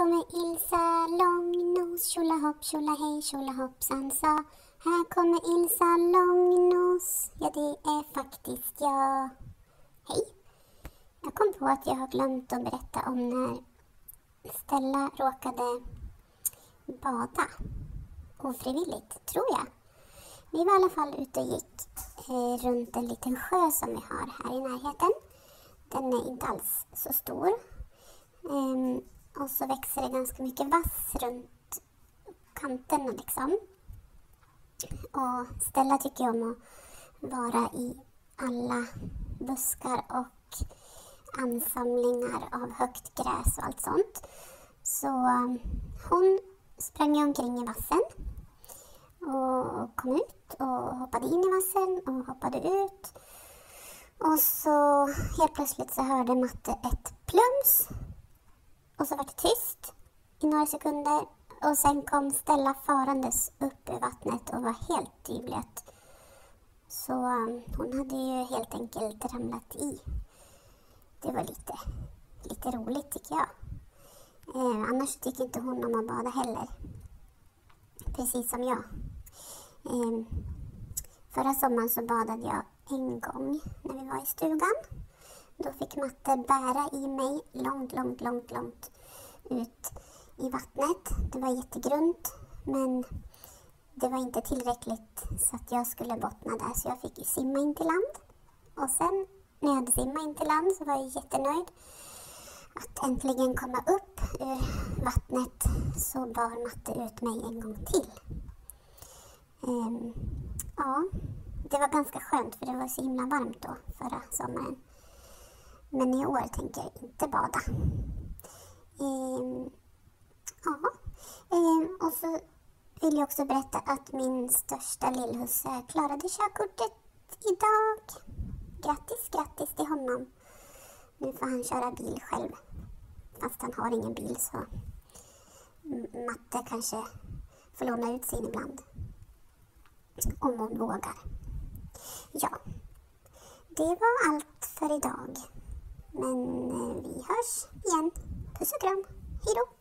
kommer Ilsa Långnos, tjolahopp, tjolahej, tjolahoppsan sa. Här kommer Ilsa Långnos, ja det är faktiskt jag. Hej! Jag kom på att jag har glömt att berätta om när Stella råkade bada ofrivilligt, tror jag. Vi var i alla fall ute och gick eh, runt en liten sjö som vi har här i närheten. Den är inte alls så stor. Ehm, och så växer det ganska mycket vass runt kanterna liksom. Och Stella tycker om att vara i alla buskar och ansamlingar av högt gräs och allt sånt. Så um, hon sprang omkring i vassen och kom ut och hoppade in i vassen och hoppade ut. Och så helt plötsligt så hörde Matte ett plums. Och så var det tyst i några sekunder. Och sen kom Stella farandes upp ur vattnet och var helt dyblöt. Så um, hon hade ju helt enkelt ramlat i. Det var lite, lite roligt tycker jag. Eh, annars tycker inte hon om att bada heller. Precis som jag. Eh, förra sommaren så badade jag en gång när vi var i stugan. Då fick matte bära i mig långt, långt, långt, långt ut i vattnet. Det var jättegrunt men det var inte tillräckligt så att jag skulle bottna där så jag fick simma in till land. Och sen när jag hade simmat in till land så var jag jättenöjd att äntligen komma upp ur vattnet så bar matte ut mig en gång till. Um, ja, det var ganska skönt för det var så himla varmt då förra sommaren. Men i år tänker jag inte bada. Ehm, ja, Ehm, och så vill jag också berätta att min största lillhusse klarade körkortet idag. Grattis, grattis till honom. Nu får han köra bil själv. Fast han har ingen bil så matte kanske får låna ut sin ibland. Om hon vågar. Ja, det var allt för idag. Men eh, vi hörs igen. Puss och kram. Hejdå!